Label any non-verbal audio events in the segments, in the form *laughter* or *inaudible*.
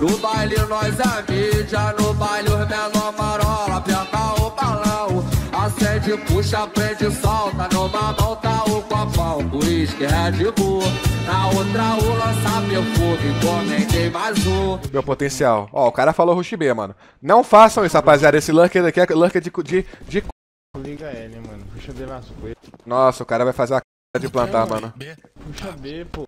No baile nós é mídia, no baile os menor marola, aperta o balão. Acende, puxa, prende, solta, numa mão tá o copão, uísque, Red Bull. Na outra o lança perfume, encomendei mais um. Meu potencial. Ó, o cara falou Rush B, mano. Não façam isso, rapaziada. Esse lurker daqui é lurker de... de, de... Liga L, mano. Puxa B nas coisas. Nossa, o cara vai fazer a c... de plantar, mano. B. Puxa B, pô.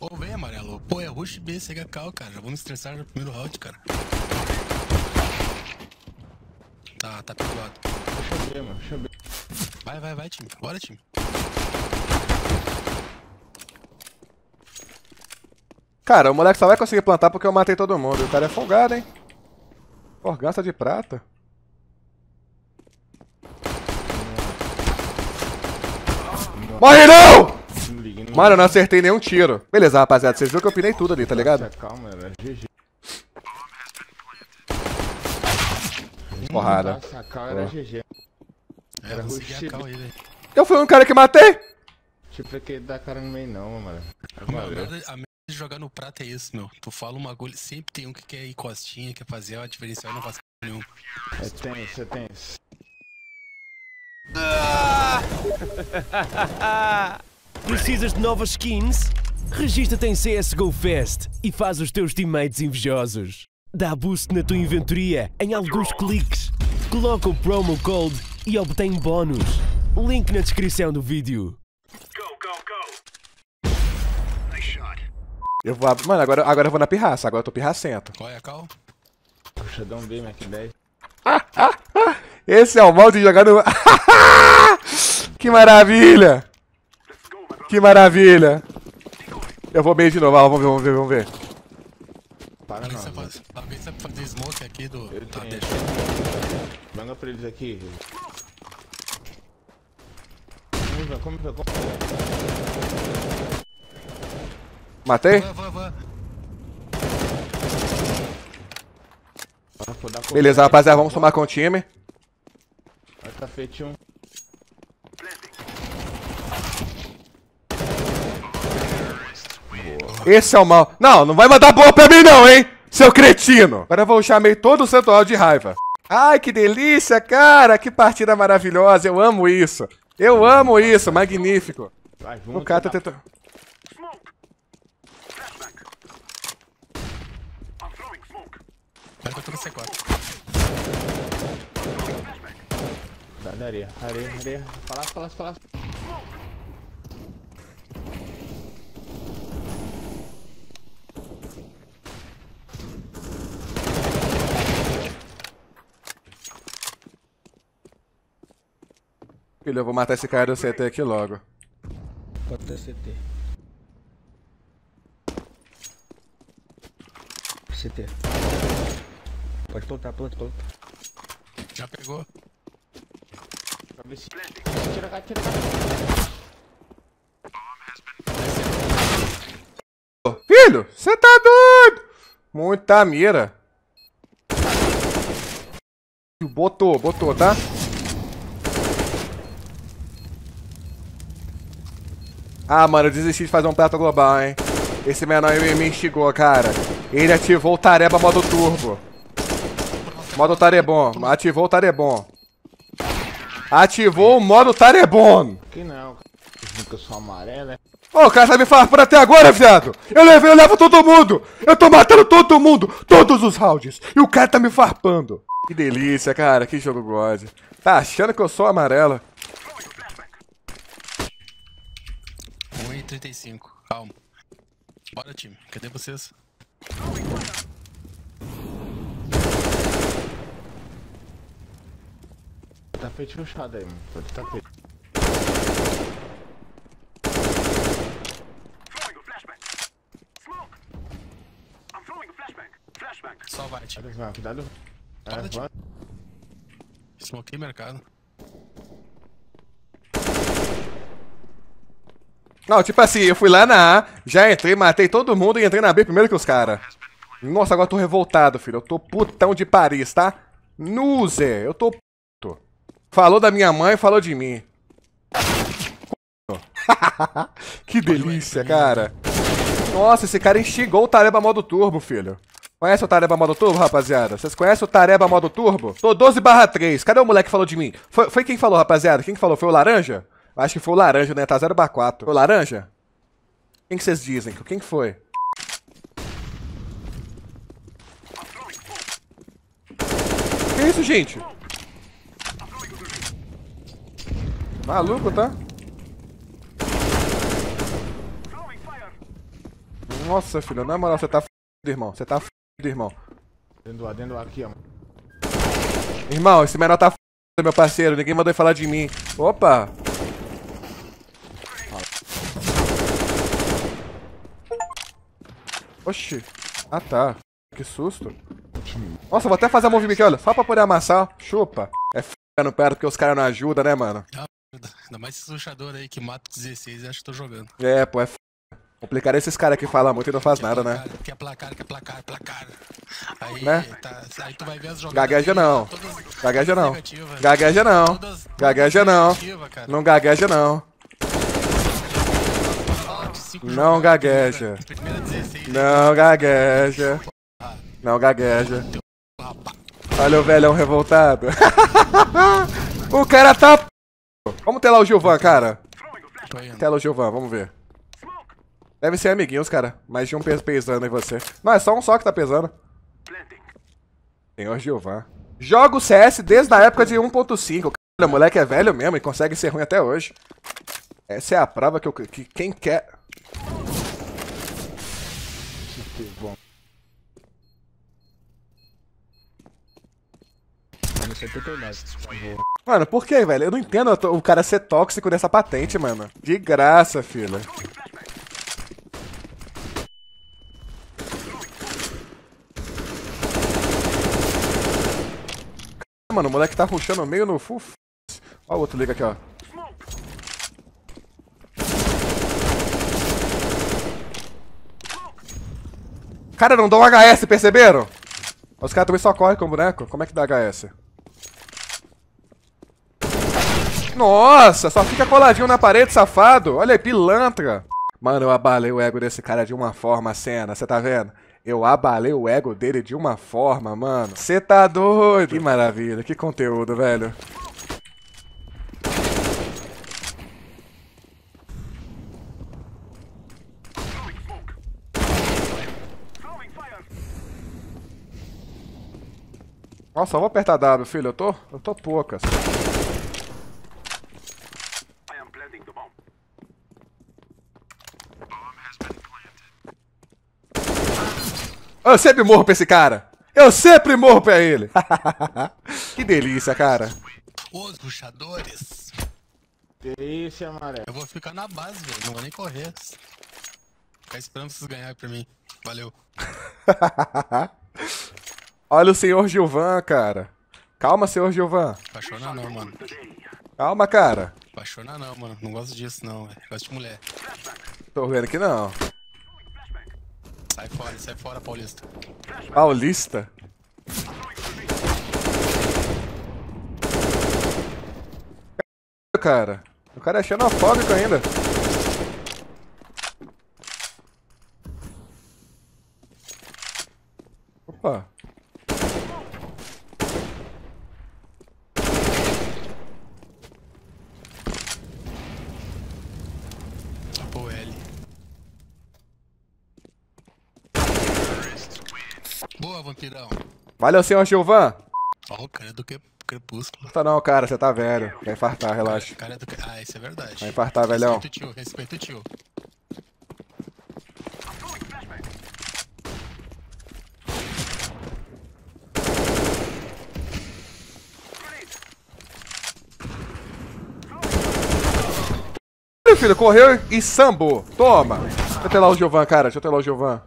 Ô, vem, amarelo. Pô, é rush B, cega cal, cara. Já vamos estressar no primeiro round, cara. Tá, tá perdoado. Puxa B, mano. Puxa B. Vai, vai, vai, time. Bora, time. Cara, o moleque só vai conseguir plantar porque eu matei todo mundo. O cara é folgado, hein? Organça de prata. Morre não! Mano, eu não acertei nenhum tiro. Beleza, rapaziada. Vocês viram que eu pinei tudo ali, tá ligado? Calma, era GG. Porrada. Nossa, a era. GG. É, Era. Eu fui um cara que matei? Tipo, que dar cara no meio não, mano. A merda, de jogar no prata é isso, meu. Tu fala um bagulho, sempre tem um que quer ir costinha, quer fazer a diferencial e não faz nenhum. É tenso, é tenso. *laughs* Precisas de novas skins? Regista-te em CSGO Fest e faz os teus teammates invejosos. Dá boost na tua inventoria em alguns cliques. Coloca o promo code e obtém bónus. Link na descrição do vídeo. Eu vou. Mano, agora, agora eu vou na pirraça. Agora eu tô pirracento. Qual é a cal? Puxa, dá um B, Mac 10. Esse é o mal de jogar no. *laughs* que maravilha! Que maravilha! Eu vou bem de novo, vamos ver, vamos ver, vamos ver. Para não. alguém sabe fazer smoke aqui do. Eu Tá, tenho. Manga pra eles aqui. Como vai, como vai, como Matei? Vai, vai, vai. Beleza, rapaziada, vamos tomar com o time. Vai tá feito um. Esse é o mal. Não, não vai mandar boa pra mim, não, hein? Seu cretino! Agora eu vou chamei todo o santuário de raiva. Ai, que delícia, cara! Que partida maravilhosa! Eu amo isso! Eu amo isso! Magnífico! Vai, vamos. O cara tá tentando. Que eu tô no C4. Dá da areia, areia, areia. Palácio, palácio, palácio. Filho, eu vou matar esse cara do CT aqui logo. Pode ter CT. CT. Pode plantar, planta, planta. Já pegou? Cabeça. Tira cá, tira cá. Filho, você tá doido? Muita mira. Botou, botou, tá? Ah, mano, eu desisti de fazer um prato global, hein? Esse menor me instigou, cara. Ele ativou o Tareba modo turbo. Modo Tarebon. Ativou o Tarebon. Ativou o modo Tarebon. Aqui não, cara. Nunca sou amarelo, é? Ô, o cara tá me falando por até agora, viado! Eu levei, eu levo todo mundo! Eu tô matando todo mundo! Todos os rounds! E o cara tá me farpando! Que delícia, cara, que jogo god. Tá achando que eu sou amarela? 1 e 35. Calma. Bora, time. Cadê vocês? Feito fechado aí, mano. Pode tá feito. Só vai, time. Cuidado. Para, É. Smokei mercado. Não, tipo assim, eu fui lá na A, já entrei, matei todo mundo e entrei na B primeiro que os caras. Nossa, agora eu tô revoltado, filho. Eu tô putão de Paris, tá? Nuzer, eu tô puto. Falou da minha mãe, falou de mim. *laughs* que delícia, cara. Nossa, esse cara instigou o Tareba modo turbo, filho. Conhece o Tareba modo turbo, rapaziada? Vocês conhecem o Tareba modo turbo? Tô 12 barra 3. Cadê o moleque que falou de mim? Foi, foi quem falou, rapaziada? Quem que falou? Foi o Laranja? Acho que foi o Laranja, né? Tá 0 barra 4. Foi o Laranja? Quem que vocês dizem? Quem que foi? Que isso, gente? Maluco, tá? Nossa, filho, na moral, você tá f***, irmão. Você tá f***, irmão. Dentro do ar, dentro do ar, aqui, ó. Irmão, esse menor tá f***, meu parceiro. Ninguém mandou ele falar de mim. Opa! Oxi. Ah, tá. Que susto. Nossa, vou até fazer a movimento aqui, olha. Só pra poder amassar. Chupa. É f*** no perto porque os caras não ajudam, né, mano? Ainda mais esses luchadores aí que matam 16 e acho que tô jogando. É, pô, é f... Complicar esses caras que falam muito e não faz nada, né? placar, Quer placar, quer placar, placar. Aí, Né? tá, aí tu vai ver as jogadas. Gagueja não. Gagueja não. Gagueja não. Gagueja não. Não gagueja não. Não gagueja. Primeira, primeira 16. Não gagueja. Não gagueja. Olha o velhão revoltado. *laughs* o cara tá... p***. Vamos ter lá o Gilvan, cara. Tela o Gilvan, vamos ver. Deve ser amiguinhos, cara. Mais de um peso pesando em você. Não, é só um só que tá pesando. Senhor Gilvan. Jogo CS desde a época de 1.5. Cara, o moleque é velho mesmo e consegue ser ruim até hoje. Essa é a prova que, eu, que quem quer... Mano, 79. Mano, por que, velho? Eu não entendo o cara ser tóxico nessa patente, mano. De graça, filho. Mano, o moleque tá rushando meio no full. Ó o outro liga aqui, ó. Cara, não dá um HS, perceberam? Os caras também só correm com o boneco. Como é que dá HS? Nossa, só fica coladinho na parede, safado. Olha aí, pilantra. Mano, eu abalei o ego desse cara de uma forma, cena, você tá vendo? Eu abalei o ego dele de uma forma, mano. Você tá doido? Que maravilha, que conteúdo, velho. Nossa, eu vou apertar W, filho. Eu tô, eu tô poucas. Eu sempre morro pra esse cara. Eu sempre morro pra ele. *laughs* que delícia, cara. Os luchadores. Delícia, maré. Eu vou ficar na base, velho. Não vou nem correr. Ficar esperando vocês ganharem pra mim. Valeu. *laughs* Olha o senhor Gilvan, cara. Calma, senhor Gilvan. Apaixonar não, mano. Calma, cara. Apaixonar não, mano. Não gosto disso, não, velho. Gosto de mulher. Tô vendo que não. Sai fora, sai fora, Paulista. Paulista. Cara, o cara é xenofóbico ainda. Opa. Pô, L. Boa, vampirão. Valeu, senhor Gilvan. Ó, o cara é do crepúsculo. Tá não, cara, você tá velho. Vai infartar, relaxa. O cara é do. Ah, isso é verdade. Vai infartar, velhão. Respeita o tio, respeita o tio. Filho, correu e sambou. Toma. Deixa eu ter lá o Gilvan, cara. Deixa eu ter lá o Gilvan.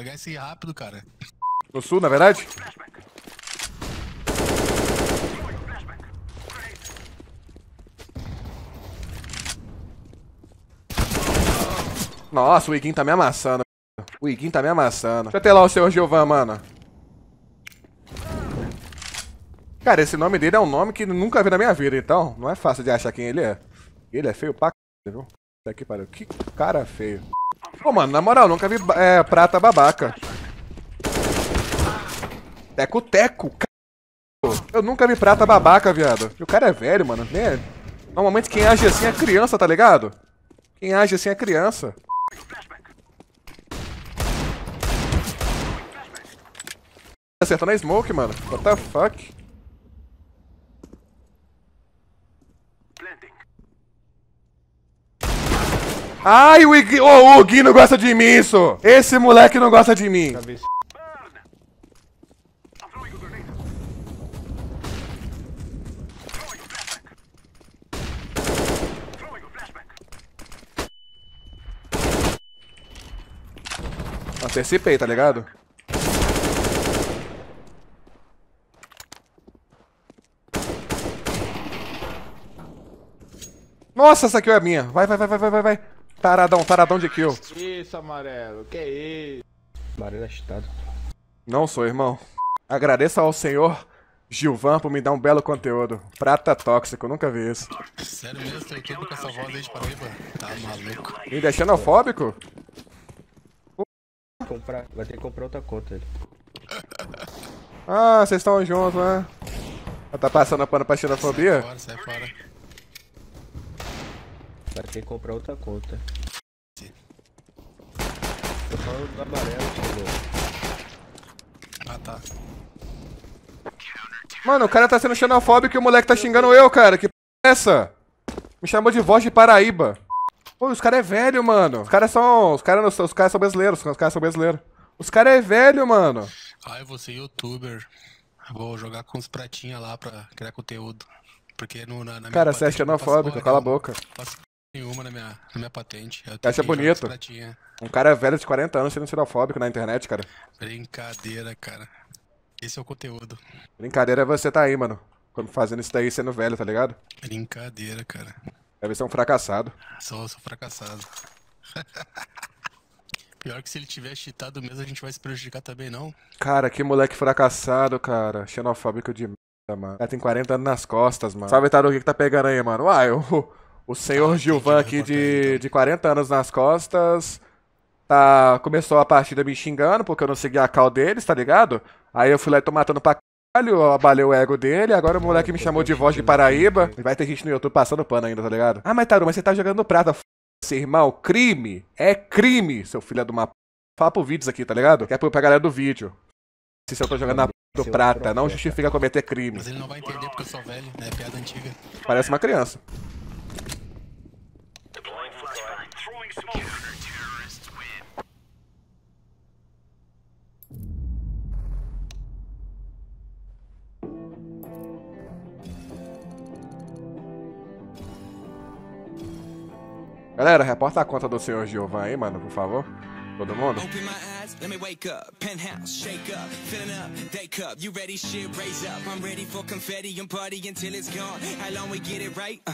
Carregar esse rápido, cara. No sul, na verdade? Nossa, o Iguin tá me amassando. O Iguin tá me amassando. Deixa eu ter lá o senhor Giovan, mano. Cara, esse nome dele é um nome que nunca vi na minha vida, então não é fácil de achar quem ele é. Ele é feio pra c... viu? Aqui, pariu. Que cara feio. Pô, mano, na moral, nunca vi é, prata babaca. Teco-teco, Eu nunca vi prata babaca, viado. E o cara é velho, mano. É... Normalmente quem age assim é criança, tá ligado? Quem age assim é criança. Acertou na smoke, mano. What the fuck? Ai, o Gui, oh, o Gui não gosta de mim, isso! Esse moleque não gosta de mim. Antecipei, tá ligado? Nossa, essa aqui é minha. Vai, vai, vai, vai, vai, vai. Taradão, taradão de kill. Isso, amarelo. Que isso? Amarelo agitado. Não sou, irmão. Agradeço ao senhor Gilvan por me dar um belo conteúdo. Prata tóxico, nunca vi isso. Sério mesmo? Tem tudo com essa voz aí de Paraíba? Tá maluco. Ainda é xenofóbico? Comprar, vai ter que comprar outra conta ele. Ah, vocês estão juntos, né? Tá passando pano pra xenofobia? Sai fora, sai fora. Vai ter que comprar outra conta. Tô falando do amarelo, chegou. Ah, tá. Mano, o cara tá sendo xenofóbico e o moleque tá xingando eu, cara. Que p é essa? Me chamou de voz de Paraíba. Pô, os caras é velho, mano. Os caras são. Os caras os caras são brasileiros. Os caras são brasileiros. Os caras é velho, mano. Ah, eu vou ser youtuber. Vou jogar com os pratinhas lá pra criar conteúdo. Porque no, na, na Cara, você é xenofóbico, cala a boca. Faço nenhuma na minha, na minha patente. Eu Acha bonito. Um cara velho de 40 anos sendo xenofóbico na internet, cara. Brincadeira, cara. Esse é o conteúdo. Brincadeira é você tá aí, mano. Fazendo isso daí sendo velho, tá ligado? Brincadeira, cara. Deve ser um fracassado. Sou, sou fracassado. *laughs* Pior que se ele tiver cheatado mesmo, a gente vai se prejudicar também, não? Cara, que moleque fracassado, cara. Xenofóbico de merda, mano. Ela tem 40 anos nas costas, mano. Sabe, o que, que tá pegando aí, mano? Uai, o, o senhor ah, Gilvan aqui de, de 40 anos nas costas. Tá, começou a partida me xingando porque eu não segui a cal deles, tá ligado? Aí eu fui lá e tô matando pra caralho, abalei o ego dele, agora o moleque me chamou de voz de Paraíba. E vai ter gente no YouTube passando pano ainda, tá ligado? Ah, mas Taru, mas você tá jogando prata. F irmão, crime é crime, seu filho de uma p. Fala pro vídeos aqui, tá ligado? Que é pra galera do vídeo. Se eu tô jogando na p do prata, não justifica cometer crime. Mas ele não vai entender porque eu sou velho, né? É piada antiga. Parece uma criança. Galera, reporta a conta do senhor Giovan aí, mano, por favor. Todo mundo. Let me wake up. Penthouse, shake up, filling up, day cup. You ready? Shit, raise up. I'm ready for confetti and party until it's gone. How long we get it right? Uh.